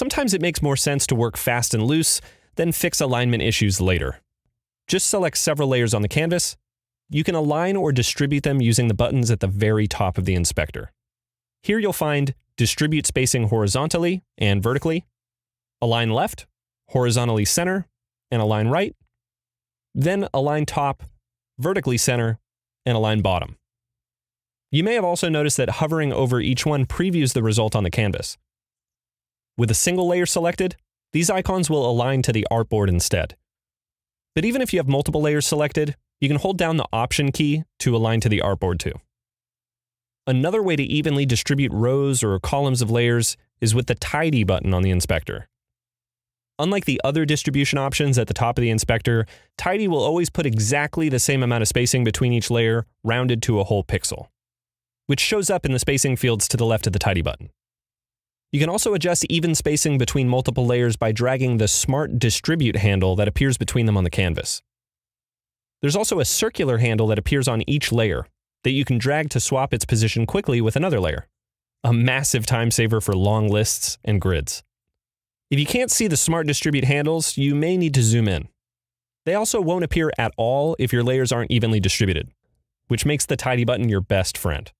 sometimes it makes more sense to work fast and loose, then fix alignment issues later. Just select several layers on the canvas. You can align or distribute them using the buttons at the very top of the inspector. Here you'll find distribute spacing horizontally and vertically, align left, horizontally center, and align right, then align top, vertically center, and align bottom. You may have also noticed that hovering over each one previews the result on the canvas. With a single layer selected, these icons will align to the artboard instead. But even if you have multiple layers selected, you can hold down the Option key to align to the artboard too. Another way to evenly distribute rows or columns of layers is with the Tidy button on the inspector. Unlike the other distribution options at the top of the inspector, Tidy will always put exactly the same amount of spacing between each layer, rounded to a whole pixel, which shows up in the spacing fields to the left of the Tidy button. You can also adjust even spacing between multiple layers by dragging the Smart Distribute handle that appears between them on the canvas. There's also a circular handle that appears on each layer that you can drag to swap its position quickly with another layer. A massive time saver for long lists and grids. If you can't see the Smart Distribute handles, you may need to zoom in. They also won't appear at all if your layers aren't evenly distributed, which makes the Tidy button your best friend.